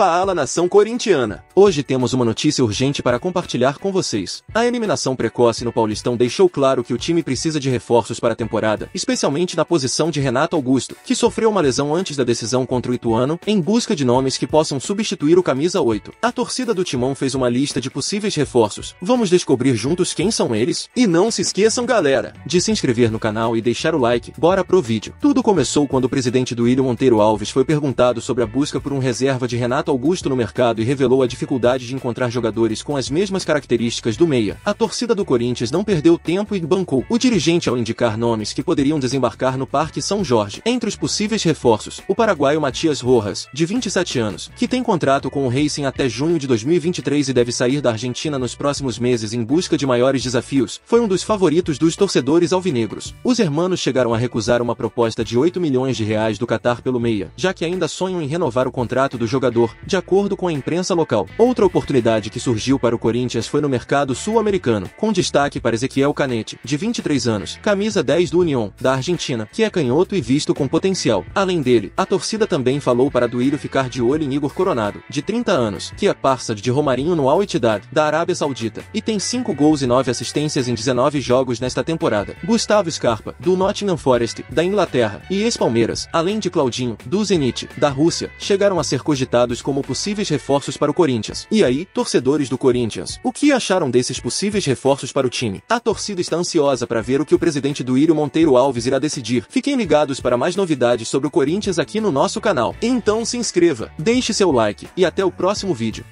Fala nação corintiana! Hoje temos uma notícia urgente para compartilhar com vocês. A eliminação precoce no Paulistão deixou claro que o time precisa de reforços para a temporada, especialmente na posição de Renato Augusto, que sofreu uma lesão antes da decisão contra o Ituano, em busca de nomes que possam substituir o camisa 8. A torcida do Timão fez uma lista de possíveis reforços. Vamos descobrir juntos quem são eles? E não se esqueçam, galera, de se inscrever no canal e deixar o like. Bora pro vídeo. Tudo começou quando o presidente do Ilho Monteiro Alves foi perguntado sobre a busca por um reserva de Renato Augusto no mercado e revelou a dificuldade de encontrar jogadores com as mesmas características do meia. A torcida do Corinthians não perdeu tempo e bancou o dirigente ao indicar nomes que poderiam desembarcar no Parque São Jorge. Entre os possíveis reforços, o paraguaio Matias Rojas, de 27 anos, que tem contrato com o Racing até junho de 2023 e deve sair da Argentina nos próximos meses em busca de maiores desafios, foi um dos favoritos dos torcedores alvinegros. Os hermanos chegaram a recusar uma proposta de 8 milhões de reais do Qatar pelo meia, já que ainda sonham em renovar o contrato do jogador de acordo com a imprensa local. Outra oportunidade que surgiu para o Corinthians foi no mercado sul-americano, com destaque para Ezequiel Canete, de 23 anos, camisa 10 do União, da Argentina, que é canhoto e visto com potencial. Além dele, a torcida também falou para Duílio ficar de olho em Igor Coronado, de 30 anos, que é parça de Romarinho no Al Ittihad, da Arábia Saudita, e tem 5 gols e 9 assistências em 19 jogos nesta temporada. Gustavo Scarpa, do Nottingham Forest, da Inglaterra, e ex-Palmeiras, além de Claudinho, do Zenit, da Rússia, chegaram a ser cogitados como possíveis reforços para o Corinthians. E aí, torcedores do Corinthians, o que acharam desses possíveis reforços para o time? A torcida está ansiosa para ver o que o presidente do Írio Monteiro Alves irá decidir. Fiquem ligados para mais novidades sobre o Corinthians aqui no nosso canal. Então se inscreva, deixe seu like e até o próximo vídeo.